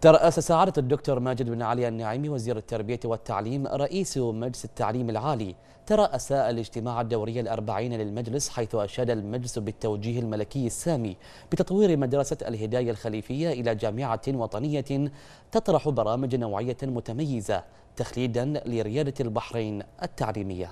ترأس سعادة الدكتور ماجد بن علي النعيمي وزير التربية والتعليم رئيس مجلس التعليم العالي. ترأس الاجتماع الدوري الأربعين للمجلس حيث أشاد المجلس بالتوجيه الملكي السامي بتطوير مدرسة الهداية الخليفية إلى جامعة وطنية تطرح برامج نوعية متميزة تخليدا لريادة البحرين التعليمية.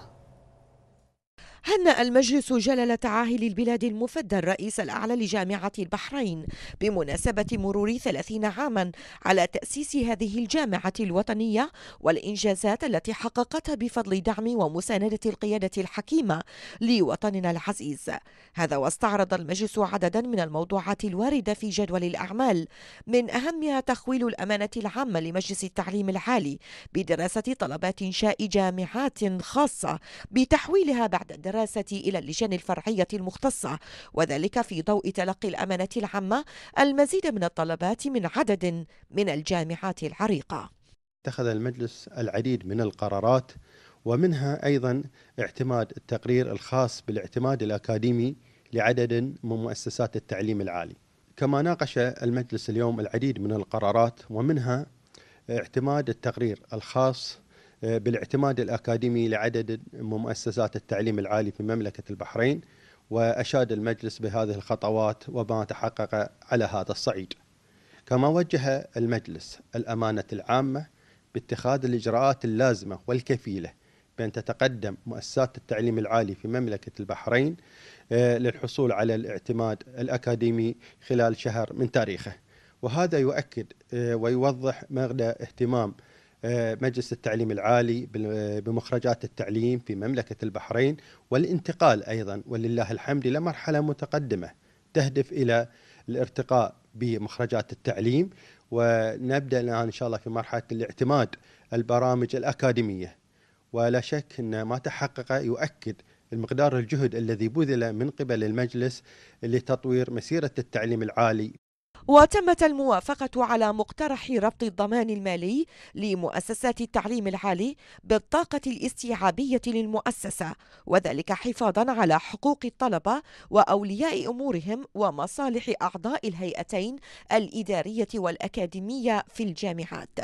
هنأ المجلس جلالة عاهل البلاد المفدى الرئيس الأعلى لجامعة البحرين بمناسبة مرور ثلاثين عاما على تأسيس هذه الجامعة الوطنية والإنجازات التي حققتها بفضل دعم ومساندة القيادة الحكيمة لوطننا العزيز. هذا واستعرض المجلس عددا من الموضوعات الواردة في جدول الأعمال من أهمها تخويل الأمانة العامة لمجلس التعليم العالي بدراسة طلبات إنشاء جامعات خاصة بتحويلها بعد الدراسة الدراسة إلى اللجان الفرعية المختصة وذلك في ضوء تلقي الأمانة العامة المزيد من الطلبات من عدد من الجامعات العريقة. اتخذ المجلس العديد من القرارات ومنها أيضا اعتماد التقرير الخاص بالاعتماد الأكاديمي لعدد من مؤسسات التعليم العالي. كما ناقش المجلس اليوم العديد من القرارات ومنها اعتماد التقرير الخاص بالاعتماد الأكاديمي لعدد مؤسسات التعليم العالي في مملكة البحرين وأشاد المجلس بهذه الخطوات وما تحقق على هذا الصعيد. كما وجه المجلس الأمانة العامة باتخاذ الإجراءات اللازمة والكفيلة بأن تتقدم مؤسسات التعليم العالي في مملكة البحرين آه، للحصول على الاعتماد الأكاديمي خلال شهر من تاريخه. وهذا يؤكد آه، ويوضح مدى اهتمام آه، مجلس التعليم العالي بمخرجات التعليم في مملكة البحرين والانتقال أيضا ولله الحمد إلى مرحلة متقدمة تهدف إلى الارتقاء بمخرجات التعليم. ونبدأ الآن إن شاء الله في مرحلة الاعتماد البرامج الأكاديمية. ولا شك أن ما تحقق يؤكد المقدار الجهد الذي بذل من قبل المجلس لتطوير مسيرة التعليم العالي وتمت الموافقة على مقترح ربط الضمان المالي لمؤسسات التعليم العالي بالطاقة الاستيعابية للمؤسسة وذلك حفاظا على حقوق الطلبة وأولياء أمورهم ومصالح أعضاء الهيئتين الإدارية والأكاديمية في الجامعات.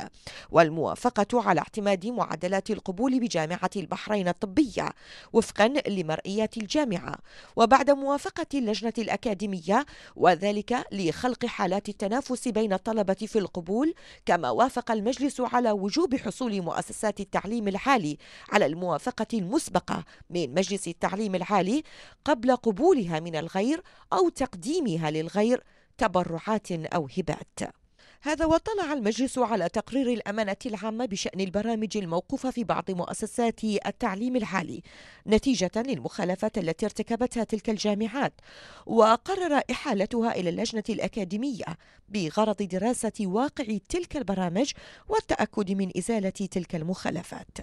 والموافقة على اعتماد معدلات القبول بجامعة البحرين الطبية وفقا لمرئيات الجامعة. وبعد موافقة اللجنة الأكاديمية وذلك لخلق حالات حالات التنافس بين الطلبة في القبول كما وافق المجلس على وجوب حصول مؤسسات التعليم العالي على الموافقة المسبقة من مجلس التعليم العالي قبل قبولها من الغير أو تقديمها للغير تبرعات أو هبات. هذا واطلع المجلس على تقرير الأمانة العامة بشأن البرامج الموقوفة في بعض مؤسسات التعليم العالي نتيجة للمخالفات التي ارتكبتها تلك الجامعات. وقرر إحالتها إلى اللجنة الأكاديمية بغرض دراسة واقع تلك البرامج والتأكد من إزالة تلك المخالفات.